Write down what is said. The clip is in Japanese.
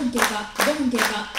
ンケがドンケが。